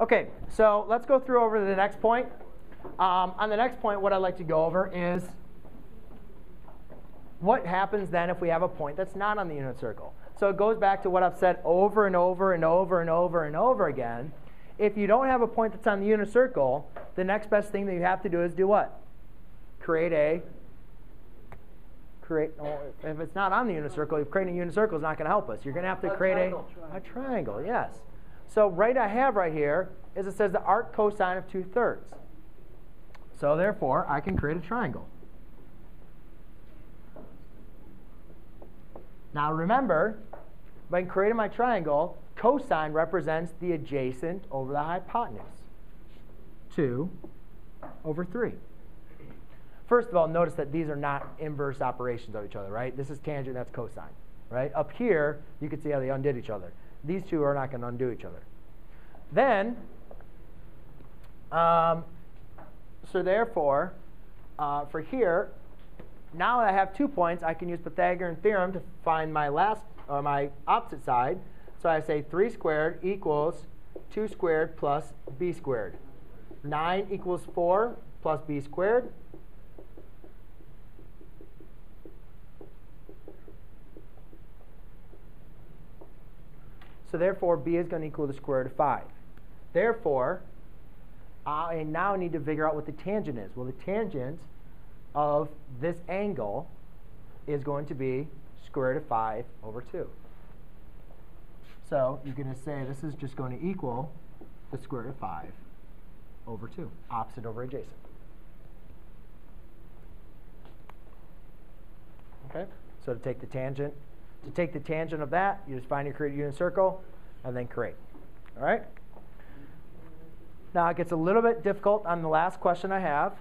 Okay, so let's go through over to the next point. Um, on the next point, what I'd like to go over is what happens then if we have a point that's not on the unit circle. So it goes back to what I've said over and over and over and over and over again. If you don't have a point that's on the unit circle, the next best thing that you have to do is do what? Create a create. Oh, if it's not on the unit circle, if creating a unit circle is not going to help us. You're going to have to A create triangle. a a triangle. Yes. So right I have right here is it says the arc cosine of two thirds. So therefore, I can create a triangle. Now remember, when creating my triangle, cosine represents the adjacent over the hypotenuse. 2 over 3. First of all, notice that these are not inverse operations of each other, right? This is tangent, that's cosine, right? Up here, you can see how they undid each other. These two are not going to undo each other. Then, um, so therefore, uh, for here, now that I have two points, I can use Pythagorean theorem to find my last or my opposite side. So I say 3 squared equals 2 squared plus b squared. 9 equals 4 plus b squared. So therefore, b is going to equal the square root of 5. Therefore, I now need to figure out what the tangent is. Well, the tangent of this angle is going to be square root of 5 over 2. So you're going to say this is just going to equal the square root of 5 over 2, opposite over adjacent. Okay? So to take the tangent, to take the tangent of that, you just find your create unit circle and then create. All right? Now it gets a little bit difficult on the last question I have.